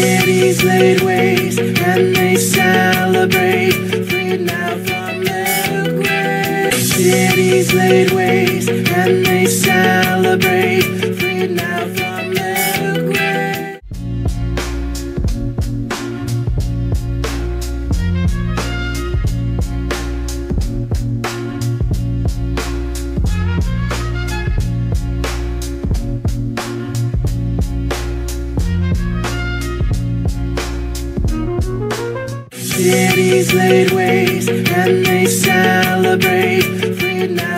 Cities laid waste and they celebrate. Freed now from the grave. Cities laid waste and they celebrate. Freed now from Cities laid waste and they celebrate. Freed now from